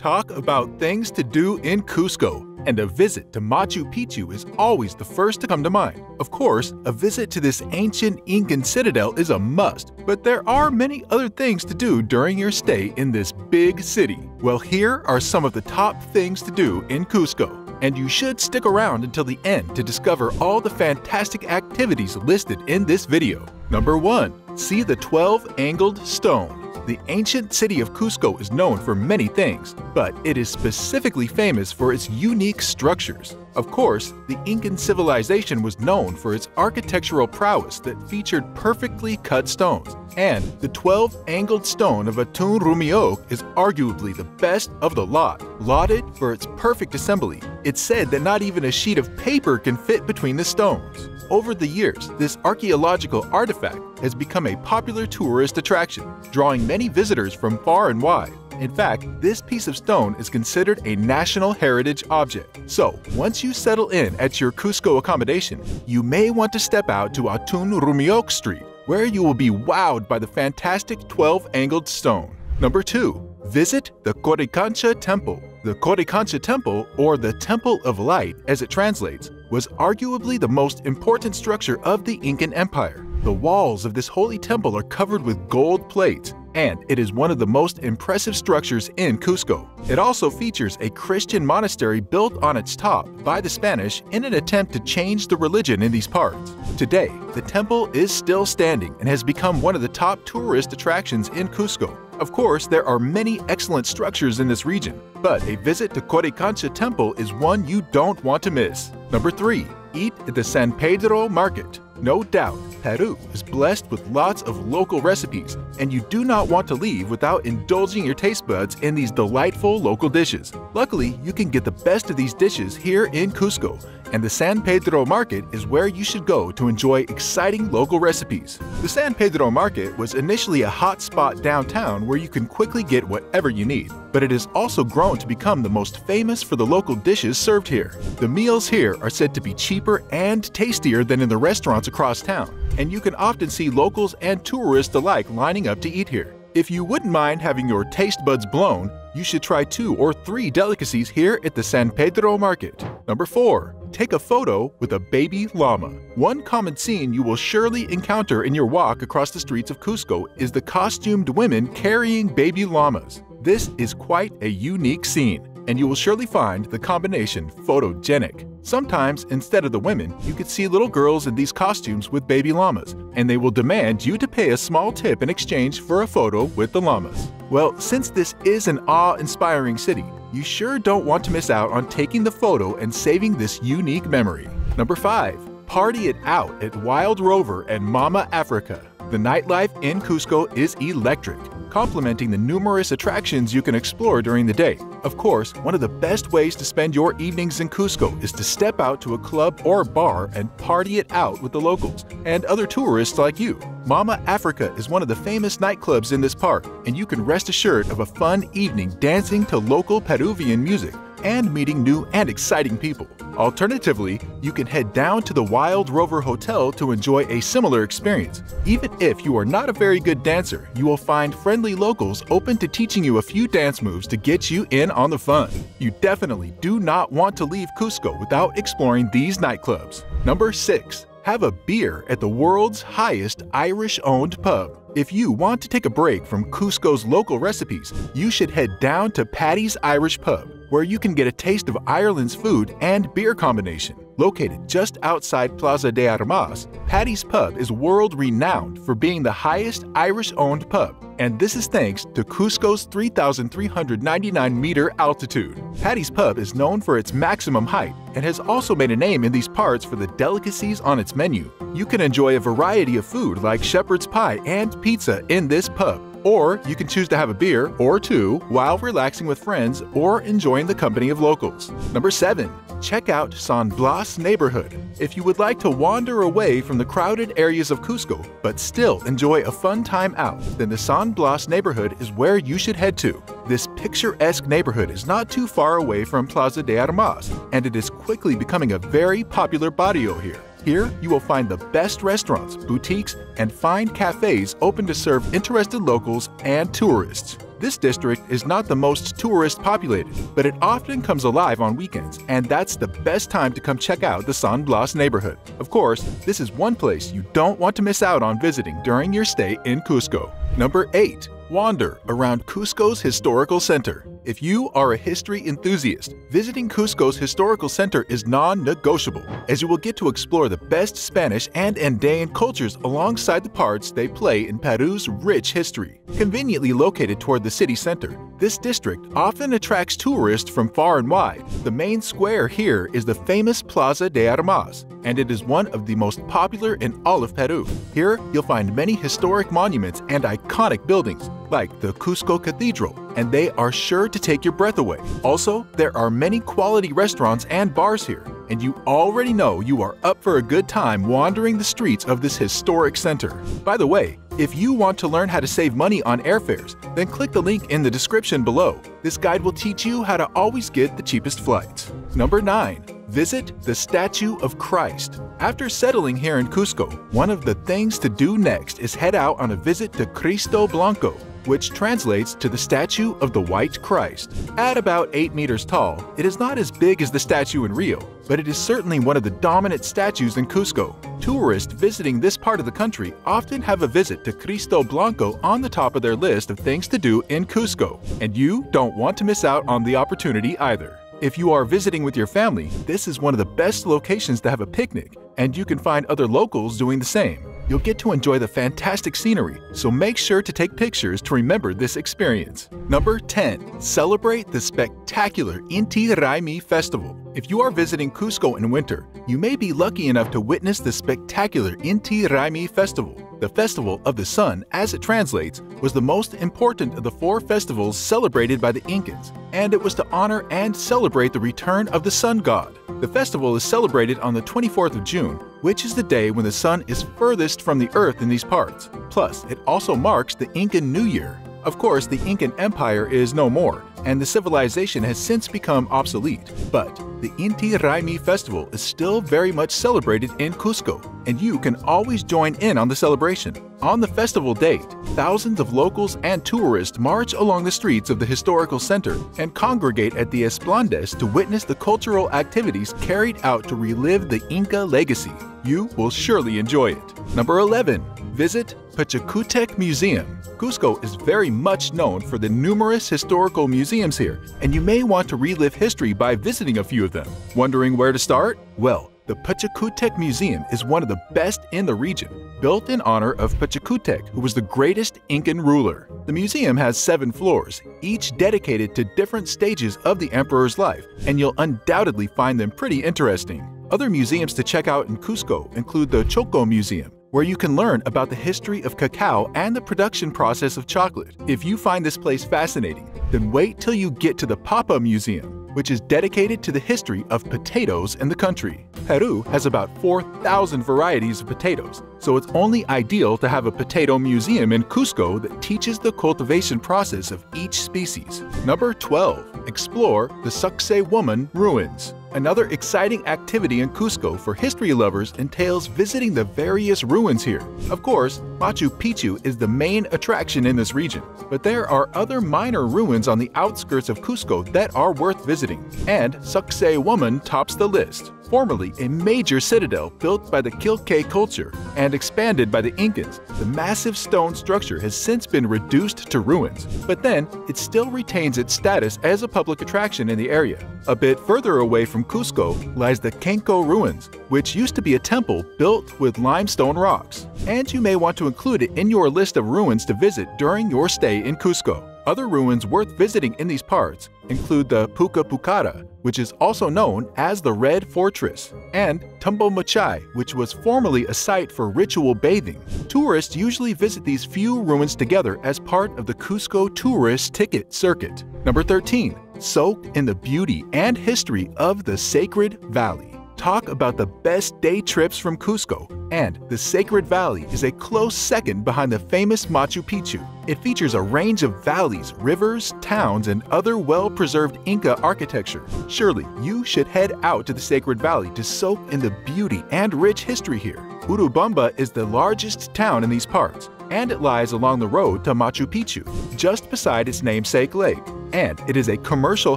Talk about things to do in Cusco, and a visit to Machu Picchu is always the first to come to mind. Of course, a visit to this ancient Incan citadel is a must, but there are many other things to do during your stay in this big city. Well, here are some of the top things to do in Cusco. And you should stick around until the end to discover all the fantastic activities listed in this video. Number 1. See the 12 Angled Stone. The ancient city of Cusco is known for many things, but it is specifically famous for its unique structures. Of course, the Incan civilization was known for its architectural prowess that featured perfectly cut stones, and the 12 angled stone of Hatun Rumiyoc is arguably the best of the lot. Lauded for its perfect assembly, it's said that not even a sheet of paper can fit between the stones. Over the years, this archaeological artifact has become a popular tourist attraction, drawing many visitors from far and wide. In fact, this piece of stone is considered a national heritage object. So, once you settle in at your Cusco accommodation, you may want to step out to Hatun Rumiyoc Street, where you will be wowed by the fantastic 12 angled stone. Number 2. Visit the Qoricancha Temple. The Qoricancha Temple, or the Temple of Light as it translates, was arguably the most important structure of the Incan Empire. The walls of this holy temple are covered with gold plates, and it is one of the most impressive structures in Cusco. It also features a Christian monastery built on its top by the Spanish in an attempt to change the religion in these parts. Today, the temple is still standing and has become one of the top tourist attractions in Cusco. Of course, there are many excellent structures in this region, but a visit to Qoricancha Temple is one you don't want to miss. Number 3. Eat at the San Pedro Market. No doubt, Peru is blessed with lots of local recipes, and you do not want to leave without indulging your taste buds in these delightful local dishes. Luckily, you can get the best of these dishes here in Cusco, and the San Pedro Market is where you should go to enjoy exciting local recipes. The San Pedro Market was initially a hot spot downtown where you can quickly get whatever you need, but it has also grown to become the most famous for the local dishes served here. The meals here are said to be cheaper and tastier than in the restaurants across town, and you can often see locals and tourists alike lining up to eat here. If you wouldn't mind having your taste buds blown, you should try two or three delicacies here at the San Pedro Market. Number 4. Take a photo with a baby llama. One common scene you will surely encounter in your walk across the streets of Cusco is the costumed women carrying baby llamas. This is quite a unique scene, and you will surely find the combination photogenic. Sometimes, instead of the women, you could see little girls in these costumes with baby llamas, and they will demand you to pay a small tip in exchange for a photo with the llamas. Well, since this is an awe-inspiring city, you sure don't want to miss out on taking the photo and saving this unique memory. Number 5. Party it out at Wild Rover and Mama Africa. The nightlife in Cusco is electric, complementing the numerous attractions you can explore during the day. Of course, one of the best ways to spend your evenings in Cusco is to step out to a club or bar and party it out with the locals and other tourists like you. Mama Africa is one of the famous nightclubs in this park, and you can rest assured of a fun evening dancing to local Peruvian music and meeting new and exciting people. Alternatively, you can head down to the Wild Rover Hotel to enjoy a similar experience. Even if you are not a very good dancer, you will find friendly locals open to teaching you a few dance moves to get you in on the fun. You definitely do not want to leave Cusco without exploring these nightclubs. Number 6. Have a beer at the world's highest Irish owned pub. If you want to take a break from Cusco's local recipes, you should head down to Paddy's Irish Pub, where you can get a taste of Ireland's food and beer combination. Located just outside Plaza de Armas, Paddy's Pub is world renowned for being the highest Irish owned pub, and this is thanks to Cusco's 3,399 meter altitude. Paddy's Pub is known for its maximum height and has also made a name in these parts for the delicacies on its menu. You can enjoy a variety of food like shepherd's pie and pizza in this pub. Or you can choose to have a beer or two while relaxing with friends or enjoying the company of locals. Number 7. Check out San Blas neighborhood. If you would like to wander away from the crowded areas of Cusco but still enjoy a fun time out, then the San Blas neighborhood is where you should head to. This picturesque neighborhood is not too far away from Plaza de Armas, and it is quickly becoming a very popular barrio here. Here, you will find the best restaurants, boutiques, and fine cafes open to serve interested locals and tourists. This district is not the most tourist populated, but it often comes alive on weekends, and that's the best time to come check out the San Blas neighborhood. Of course, this is one place you don't want to miss out on visiting during your stay in Cusco. Number 8. Wander around Cusco's Historical Center. If you are a history enthusiast, visiting Cusco's Historical Center is non-negotiable, as you will get to explore the best Spanish and Andean cultures alongside the parts they play in Peru's rich history. Conveniently located toward the city center, this district often attracts tourists from far and wide. The main square here is the famous Plaza de Armas, and it is one of the most popular in all of Peru. Here, you'll find many historic monuments and iconic buildings, like the Cusco Cathedral, and they are sure to take your breath away. Also, there are many quality restaurants and bars here, and you already know you are up for a good time wandering the streets of this historic center. By the way, if you want to learn how to save money on airfares, then click the link in the description below. This guide will teach you how to always get the cheapest flights. Number 9. Visit the Statue of Christ. After settling here in Cusco, one of the things to do next is head out on a visit to Cristo Blanco, which translates to the statue of the White Christ. At about 8 meters tall, it is not as big as the statue in Rio, but it is certainly one of the dominant statues in Cusco. Tourists visiting this part of the country often have a visit to Cristo Blanco on the top of their list of things to do in Cusco, and you don't want to miss out on the opportunity either. If you are visiting with your family, this is one of the best locations to have a picnic, and you can find other locals doing the same. You'll get to enjoy the fantastic scenery, so make sure to take pictures to remember this experience. Number 10. Celebrate the spectacular Inti Raymi Festival. If you are visiting Cusco in winter, you may be lucky enough to witness the spectacular Inti Raymi Festival. The Festival of the Sun, as it translates, was the most important of the four festivals celebrated by the Incans, and it was to honor and celebrate the return of the sun god. The festival is celebrated on the 24th of June, which is the day when the sun is furthest from the earth in these parts. Plus, it also marks the Incan New Year. Of course, the Incan Empire is no more, and the civilization has since become obsolete. But the Inti Raymi festival is still very much celebrated in Cusco, and you can always join in on the celebration. On the festival date, thousands of locals and tourists march along the streets of the historical center and congregate at the Esplandes to witness the cultural activities carried out to relive the Inca legacy. You will surely enjoy it. Number 11. Visit Pachacutec Museum. Cusco is very much known for the numerous historical museums here, and you may want to relive history by visiting a few of them. Wondering where to start? Well, the Pachacutec Museum is one of the best in the region, built in honor of Pachacutec, who was the greatest Incan ruler. The museum has seven floors, each dedicated to different stages of the emperor's life, and you'll undoubtedly find them pretty interesting. Other museums to check out in Cusco include the Choco Museum, where you can learn about the history of cacao and the production process of chocolate. If you find this place fascinating, then wait till you get to the Papa Museum, which is dedicated to the history of potatoes in the country. Peru has about 4,000 varieties of potatoes, so it's only ideal to have a potato museum in Cusco that teaches the cultivation process of each species. Number 12. Explore the Sacsayhuaman Ruins. Another exciting activity in Cusco for history lovers entails visiting the various ruins here. Of course, Machu Picchu is the main attraction in this region, but there are other minor ruins on the outskirts of Cusco that are worth visiting, and Sacsayhuaman tops the list formerly a major citadel built by the Killke culture and expanded by the Incans. The massive stone structure has since been reduced to ruins, but then it still retains its status as a public attraction in the area. A bit further away from Cusco lies the Kenko Ruins, which used to be a temple built with limestone rocks, and you may want to include it in your list of ruins to visit during your stay in Cusco. Other ruins worth visiting in these parts include the Puka Pukara, which is also known as the Red Fortress, and Tambomachay, which was formerly a site for ritual bathing. Tourists usually visit these few ruins together as part of the Cusco Tourist Ticket Circuit. Number 13. Soak in the beauty and history of the Sacred Valley talk about the best day trips from Cusco, and the Sacred Valley is a close second behind the famous Machu Picchu. It features a range of valleys, rivers, towns, and other well-preserved Inca architecture. Surely, you should head out to the Sacred Valley to soak in the beauty and rich history here. Urubamba is the largest town in these parts, and it lies along the road to Machu Picchu, just beside its namesake lake. And it is a commercial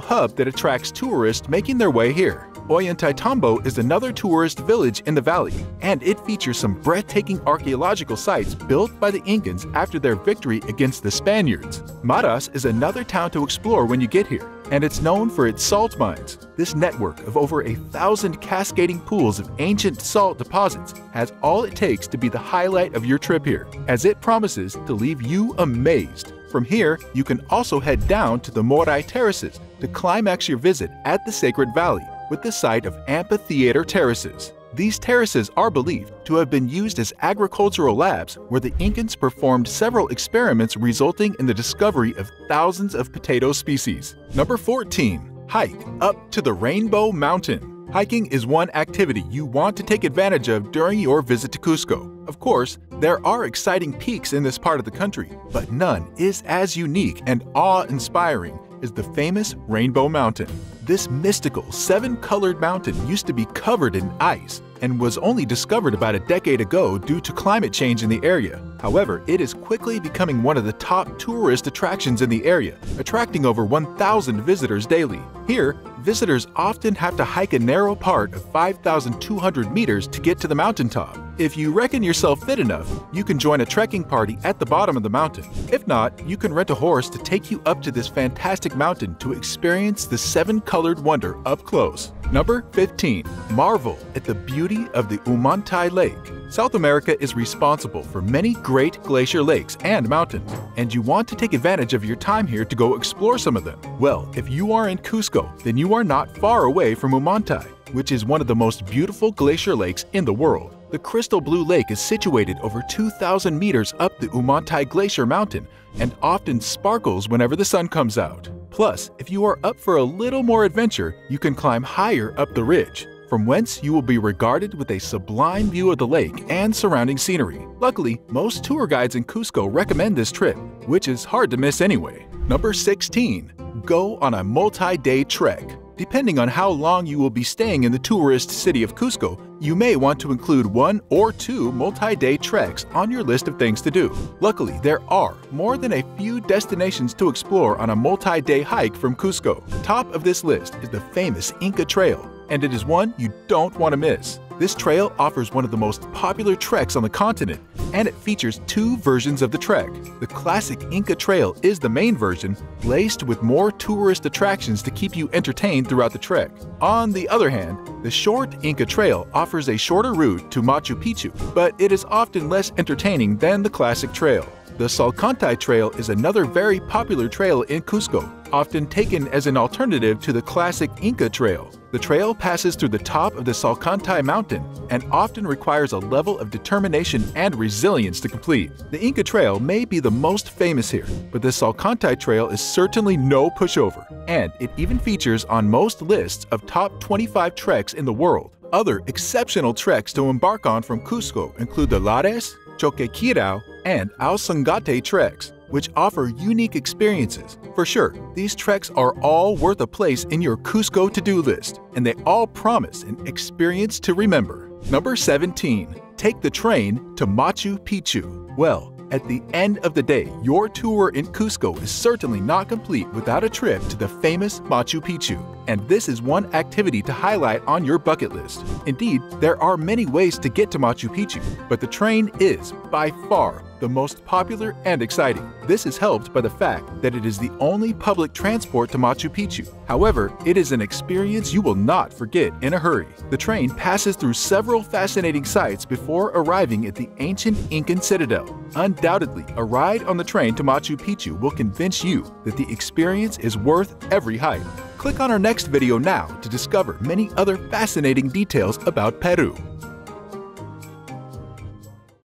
hub that attracts tourists making their way here. Ollantaytambo is another tourist village in the valley, and it features some breathtaking archaeological sites built by the Incans after their victory against the Spaniards. Maras is another town to explore when you get here, and it's known for its salt mines. This network of over a thousand cascading pools of ancient salt deposits has all it takes to be the highlight of your trip here, as it promises to leave you amazed. From here, you can also head down to the Moray Terraces to climax your visit at the Sacred Valley, with the site of amphitheater terraces. These terraces are believed to have been used as agricultural labs where the Incans performed several experiments resulting in the discovery of thousands of potato species. Number 14. Hike up to the Rainbow Mountain. Hiking is one activity you want to take advantage of during your visit to Cusco. Of course, there are exciting peaks in this part of the country, but none is as unique and awe-inspiring as the famous Rainbow Mountain. This mystical, seven-colored mountain used to be covered in ice and was only discovered about a decade ago due to climate change in the area. However, it is quickly becoming one of the top tourist attractions in the area, attracting over 1,000 visitors daily. Here, visitors often have to hike a narrow part of 5,200 meters to get to the mountaintop. If you reckon yourself fit enough, you can join a trekking party at the bottom of the mountain. If not, you can rent a horse to take you up to this fantastic mountain to experience the seven-colored wonder up close. Number 15. Marvel at the beauty of the Humantay Lake. South America is responsible for many great glacier lakes and mountains, and you want to take advantage of your time here to go explore some of them. Well, if you are in Cusco, then you are not far away from Humantay, which is one of the most beautiful glacier lakes in the world. The crystal blue lake is situated over 2,000 meters up the Humantay Glacier Mountain and often sparkles whenever the sun comes out. Plus, if you are up for a little more adventure, you can climb higher up the ridge, from whence you will be regarded with a sublime view of the lake and surrounding scenery. Luckily, most tour guides in Cusco recommend this trip, which is hard to miss anyway. Number 16. Go on a multi-day trek. Depending on how long you will be staying in the tourist city of Cusco, you may want to include one or two multi-day treks on your list of things to do. Luckily, there are more than a few destinations to explore on a multi-day hike from Cusco. Top of this list is the famous Inca Trail, and it is one you don't want to miss. This trail offers one of the most popular treks on the continent, and it features two versions of the trek. The classic Inca Trail is the main version, laced with more tourist attractions to keep you entertained throughout the trek. On the other hand, the short Inca Trail offers a shorter route to Machu Picchu, but it is often less entertaining than the classic trail. The Salcantay Trail is another very popular trail in Cusco, often taken as an alternative to the classic Inca Trail. The trail passes through the top of the Salcantay Mountain and often requires a level of determination and resilience to complete. The Inca Trail may be the most famous here, but the Salcantay Trail is certainly no pushover, and it even features on most lists of top 25 treks in the world. Other exceptional treks to embark on from Cusco include the Lares, Choquequirao, and Ao treks, which offer unique experiences. For sure, these treks are all worth a place in your Cusco to-do list, and they all promise an experience to remember. Number 17. Take the train to Machu Picchu. Well, at the end of the day, your tour in Cusco is certainly not complete without a trip to the famous Machu Picchu, and this is one activity to highlight on your bucket list. Indeed, there are many ways to get to Machu Picchu, but the train is, by far, the most popular and exciting. This is helped by the fact that it is the only public transport to Machu Picchu. However, it is an experience you will not forget in a hurry. The train passes through several fascinating sites before arriving at the ancient Incan citadel. Undoubtedly, a ride on the train to Machu Picchu will convince you that the experience is worth every hype. Click on our next video now to discover many other fascinating details about Peru.